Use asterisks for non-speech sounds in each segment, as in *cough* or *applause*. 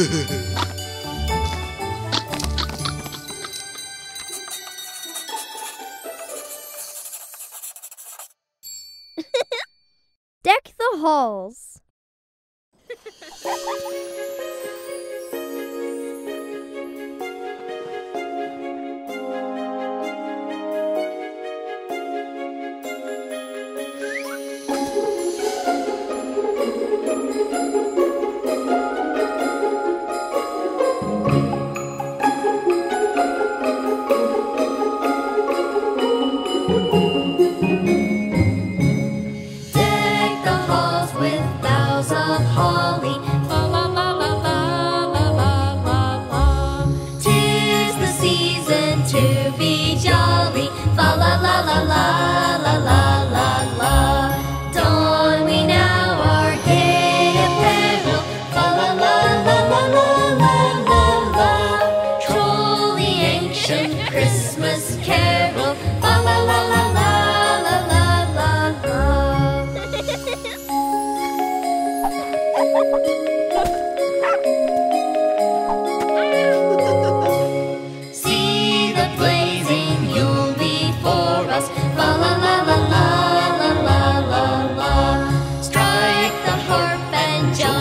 Hehehehe *laughs*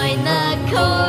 join the chorus.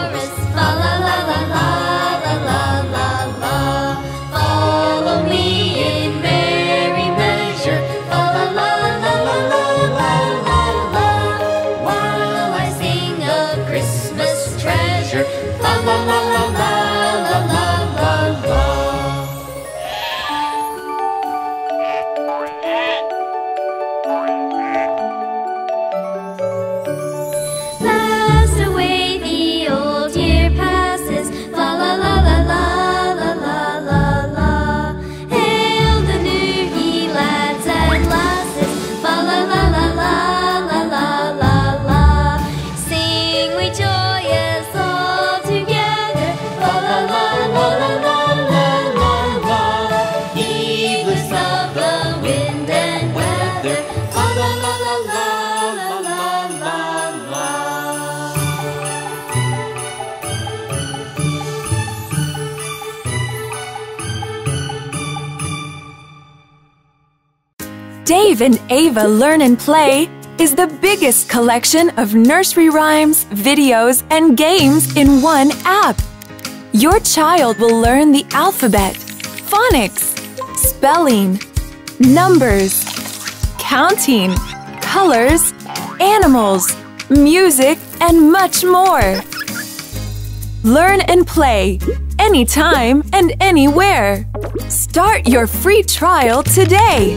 Dave and Ava Learn and Play is the biggest collection of nursery rhymes, videos, and games in one app. Your child will learn the alphabet, phonics, spelling, numbers, counting, colors, animals, music, and much more. Learn and play anytime and anywhere. Start your free trial today.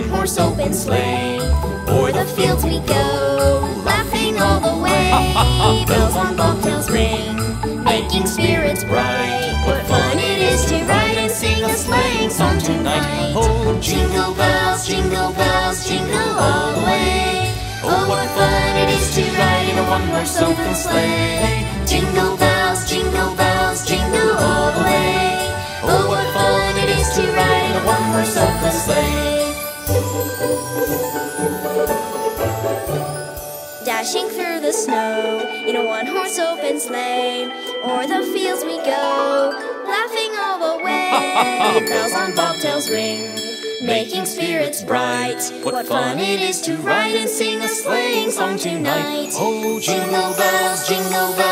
In a one-horse open sleigh. O'er the fields we go, laughing all the way. *laughs* Bells on bobtails ring, making spirits bright. What fun it is to ride and sing a sleighing song tonight. Oh, Jingle bells, jingle bells, jingle all the way. Oh, what fun it is to ride in a one-horse open sleigh. Jingle bells, jingle bells, jingle all the way. Oh, what fun it is to ride in a one-horse open sleigh. Dashing through the snow in a one horse open sleigh. O'er the fields we go, laughing all the way. *laughs* Bells on bobtails ring, making spirits bright. What fun it is to ride and sing a sleighing song tonight. Oh, Jingle bells, jingle bells,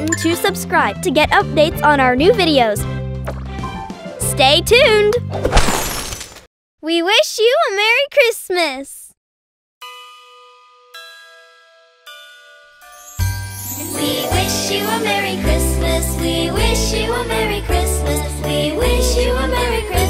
button to subscribe to get updates on our new videos. Stay tuned! We wish you a Merry Christmas! We wish you a Merry Christmas. We wish you a Merry Christmas. We wish you a Merry Christmas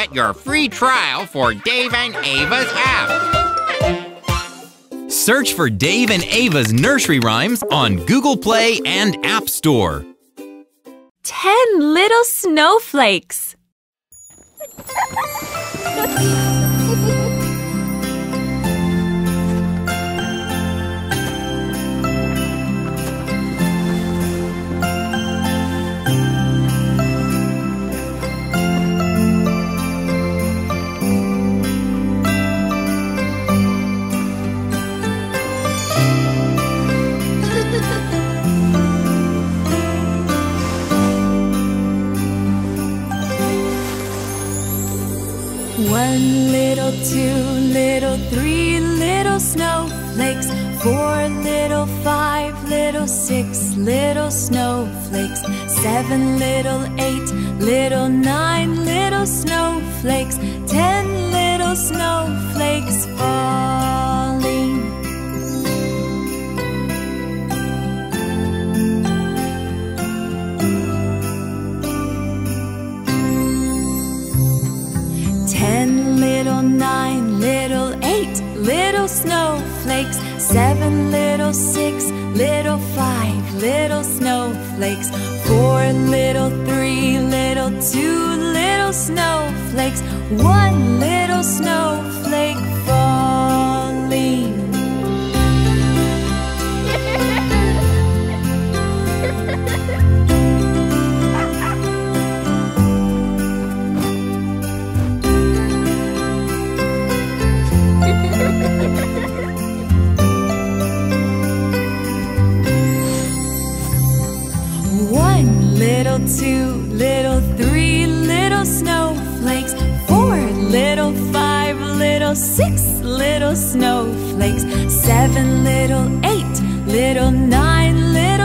get your free trial for Dave and Ava's app. Search for Dave and Ava's nursery rhymes on Google Play and App Store. Ten little snowflakes. One little, two little, three little snowflakes. Four little, five little, six little snowflakes. Seven little, eight little, nine little snowflakes. Ten little snowflakes falling. Seven little, six little, five little snowflakes. Four little, three little, two little snowflakes. One little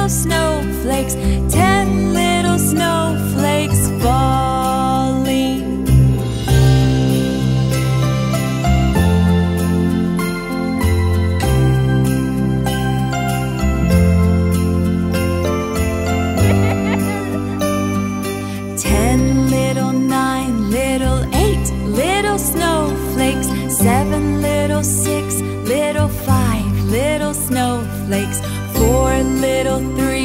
little snowflakes. Ten little snowflakes falling. *laughs* Ten little, nine little, eight little snowflakes. Seven little, six little, five little snowflakes. Little, three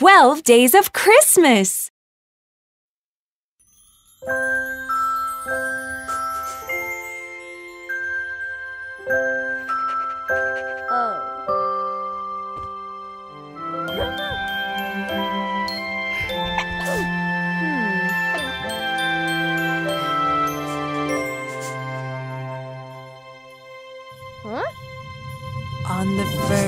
12 Days of Christmas. Huh? On the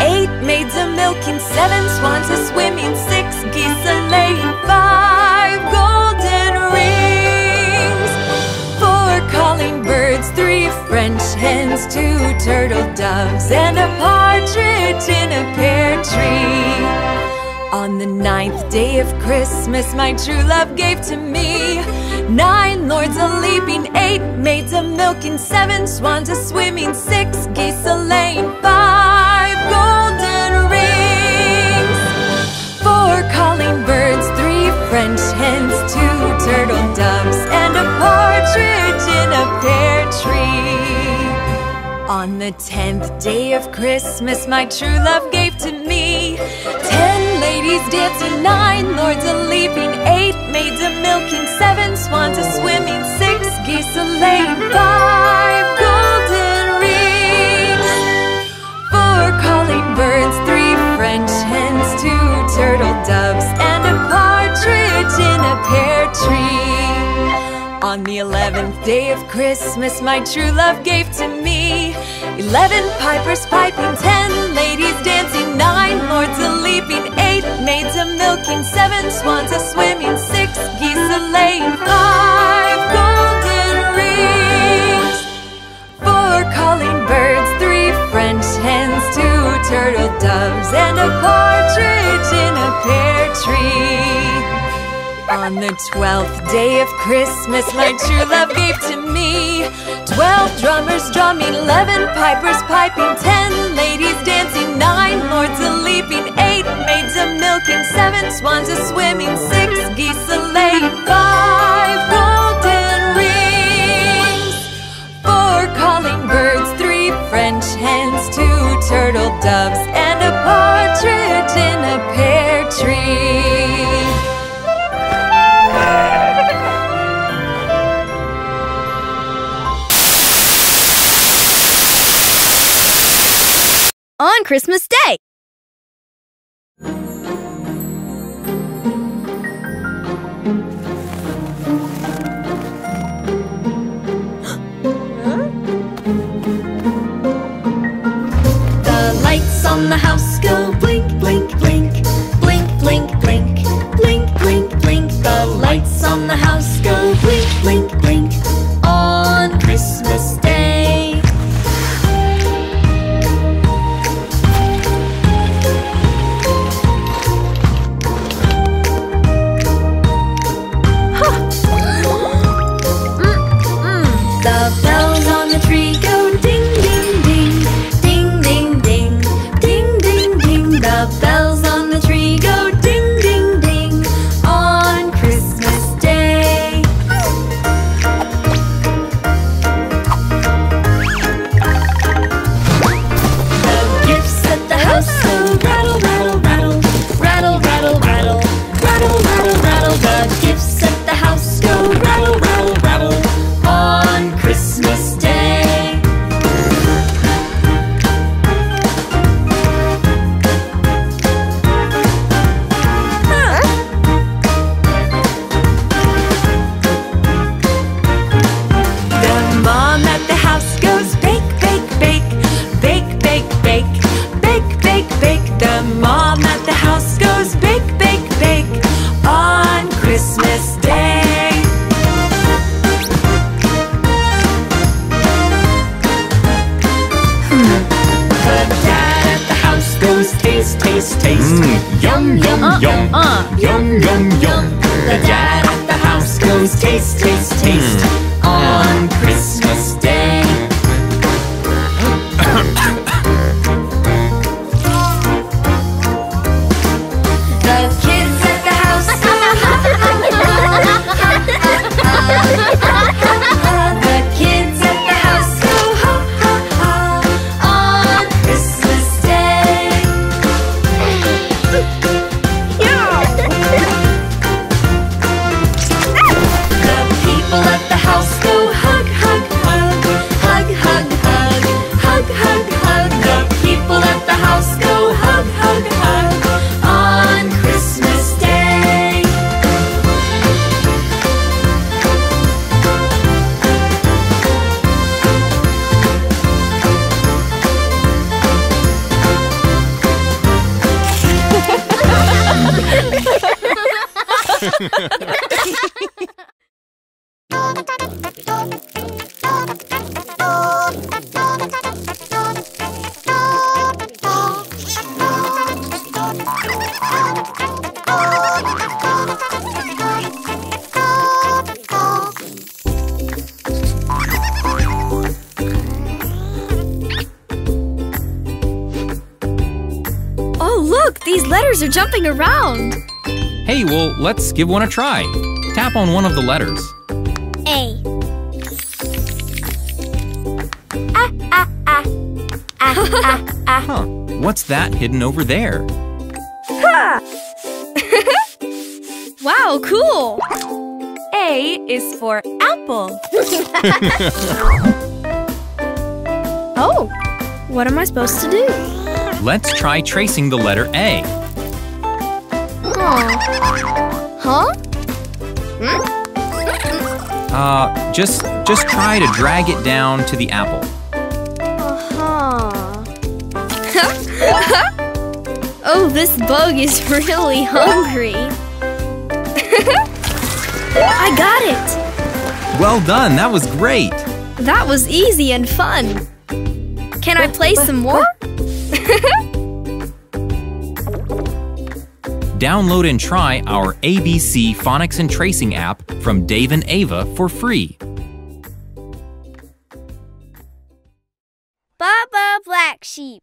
eight maids a milking, seven swans a swimming, six geese a laying, five golden rings, four calling birds, three French hens, two turtle doves, and a partridge in a pear tree. On the ninth day of Christmas, my true love gave to me nine lords a leaping, eight maids a milking, seven swans a swimming, six geese a laying, five On the tenth day of Christmas, my true love gave to me ten ladies dancing, nine lords a leaping, eight maids a milking, seven swans a swimming, six geese a laying, five golden rings, four calling birds, three French hens, two turtle doves, and a partridge in a pear tree. On the eleventh day of Christmas, my true love gave to me eleven pipers piping, ten ladies dancing, nine lords a leaping, eight maids a milking, seven swans a swimming, six geese a laying, five golden rings, four calling birds, three French hens, two turtle doves, and a partridge in a pear tree. On the twelfth day of Christmas, my true love gave to me twelve drummers drumming, eleven pipers piping, ten ladies dancing, nine lords a leaping, eight maids a milking, seven swans a swimming, six geese a laying, five golden rings, four calling birds, three French hens, two turtle doves and a partridge in a pear tree. Christmas Day. The lights on the house go look, these letters are jumping around. Hey, well, let's give one a try. Tap on one of the letters. A. Ah, ah, ah. Ah, ah, ah. *laughs* Huh. What's that hidden over there? *laughs* Wow, cool. A is for apple. *laughs* Oh, what am I supposed to do? Let's try tracing the letter A. Oh. Huh? Uh, just just try to drag it down to the apple. Uh-huh. *laughs* oh, this bug is really hungry. *laughs* I got it! Well done, that was great. That was easy and fun. Can I play some more? *laughs* Download and try our ABC Phonics and Tracing app from Dave and Ava for free. Baa Baa Black Sheep.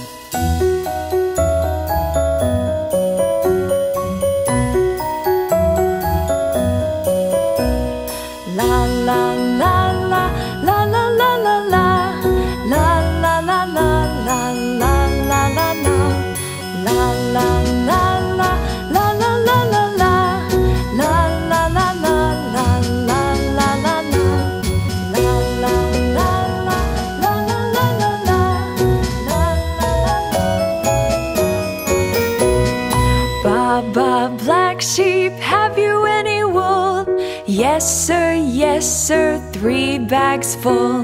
bags full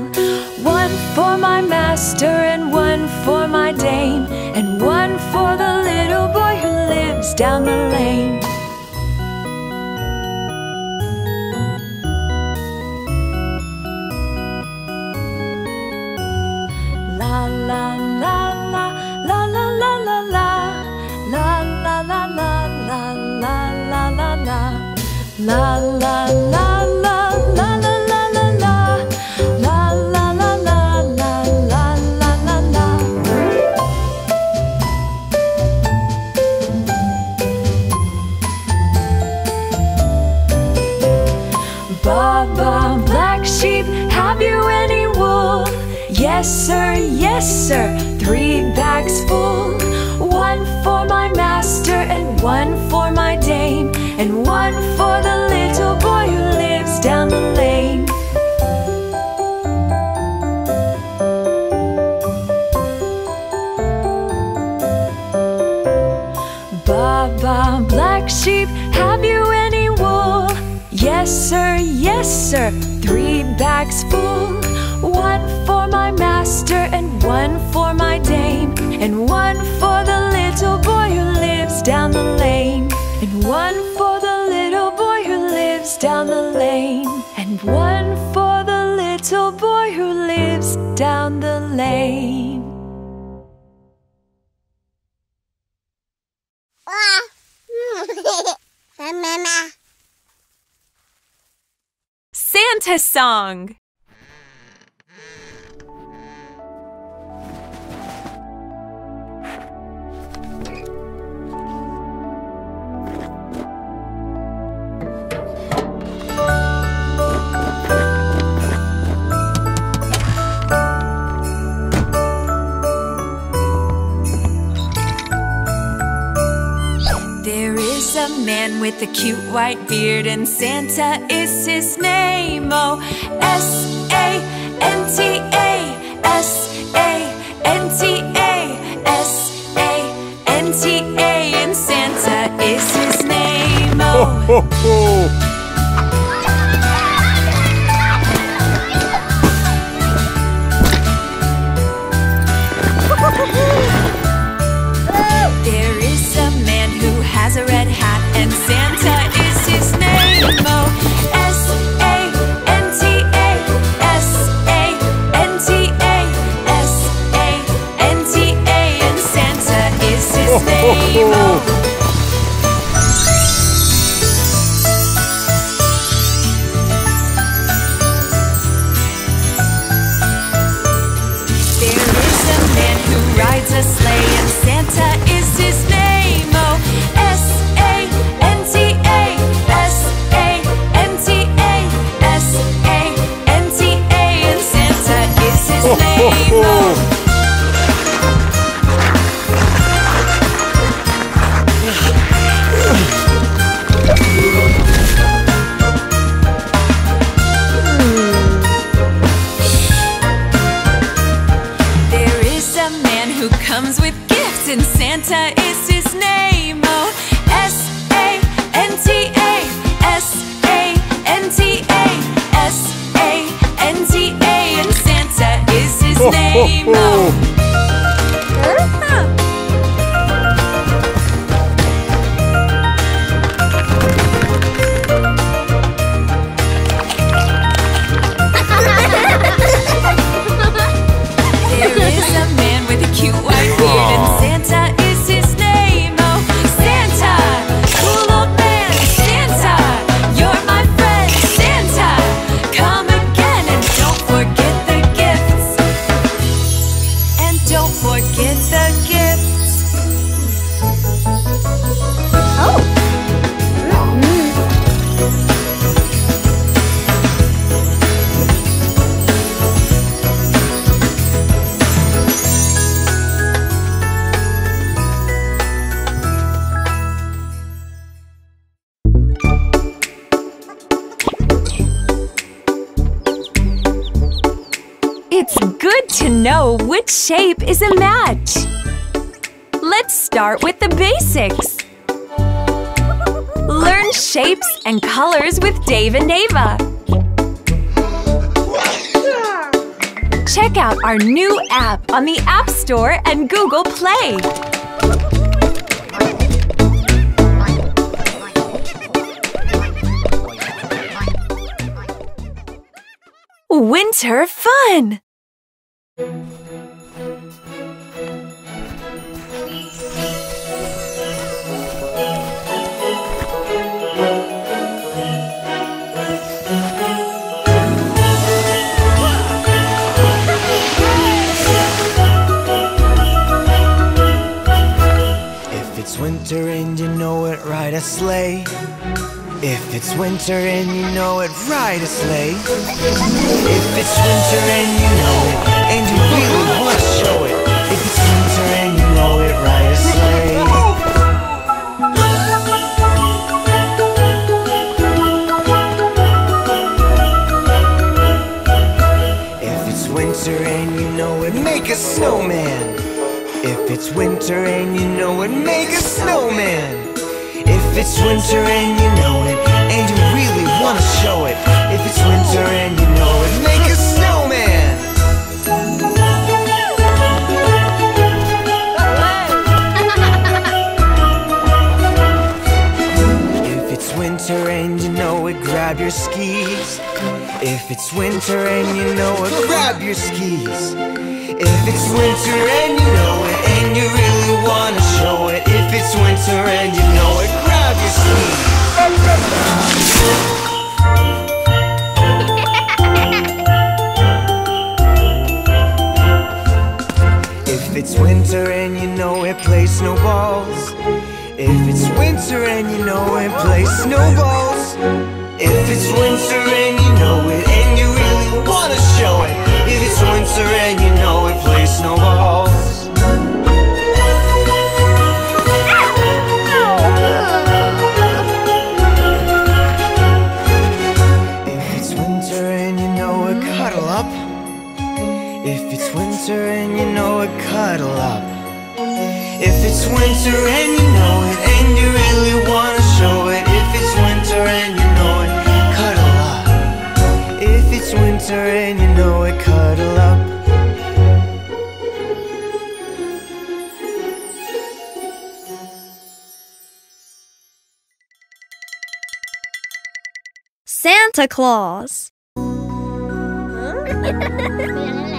One for my master and one for my dame And one for the little boy who lives down the lane La la la la la la la la la la la la la la la la la la la lives down the lane. *laughs* Santa song. a man with a cute white beard and Santa is his name. Oh, S-A-N-T-A, S-A-N-T-A, S-A-N-T-A And Santa is his name. Oh, ho, ho, ho. comes with gifts and Santa is his name. Oh, S-A-N-T-A, S-A-N-T-A, S-A-N-T-A, and Santa is his name. Oh. Good to know which shape is a match. Let's start with the basics. Learn shapes and colors with Dave and Ava. Check out our new app on the App Store and Google Play. Winter fun! If it's winter and you know it, ride a sleigh. If it's winter and you know it, ride a sleigh. If it's winter and you know it, and you really want to show it. If it's winter and you know it, ride a sleigh. If it's winter and you know it, make a snowman. If it's winter and you know it, make a snowman. If it's winter and you know it, and you really wanna show it. If it's winter and you know it, make a snowman. If it's winter and you know it, grab your skis. If it's winter and you know it, grab your skis. If it's winter and you know it, and you really wanna show it. If it's winter and you know it. If it's winter and you know it, play snowballs. If it's winter and you know it, play snowballs. If it's winter and you know it, and you really wanna show it. If it's winter and you know it, play snowballs. Winter and you know it, cuddle up. If it's winter and you know it, and you really wanna show it. If it's winter and you know it, cuddle up. If it's winter and you know it, cuddle up. Santa Claus. *laughs*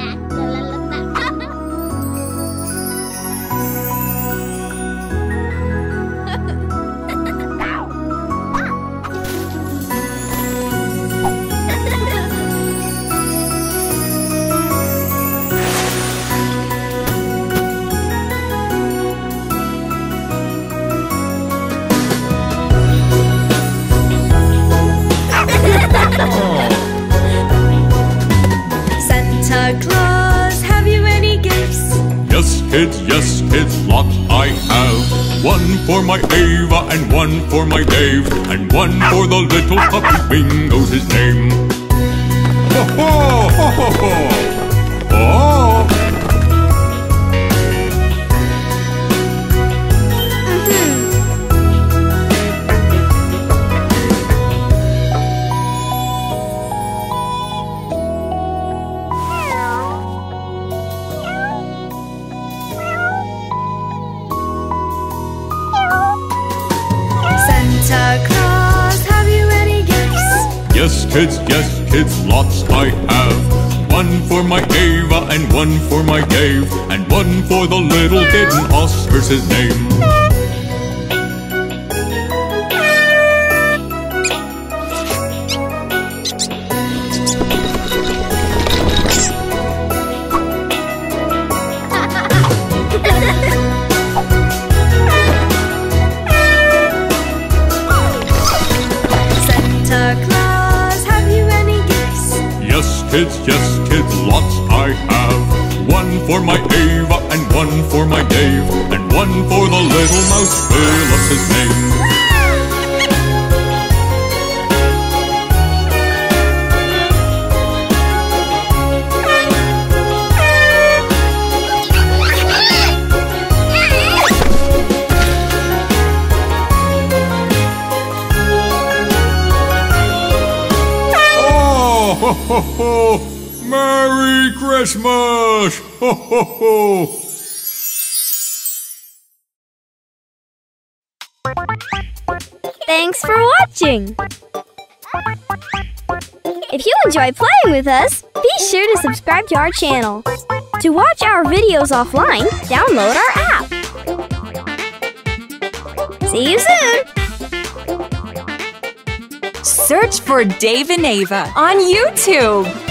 kids, yes, kids, lots I have. One for my Ava, and one for my Dave, and one for the little puppy Bingo's his name. Ho ho ho ho ho! Oh! Kids, lots I have. One for my Ava, and one for my Dave, and one for the little kitten Oscar's his name. One for my Ava and one for my Dave And one for the little mouse Phillips his name oh, ho, ho, ho! Merry Christmas! Ho ho ho! Thanks for watching! If you enjoy playing with us, be sure to subscribe to our channel. To watch our videos offline, download our app. See you soon! Search for Dave and Ava on YouTube.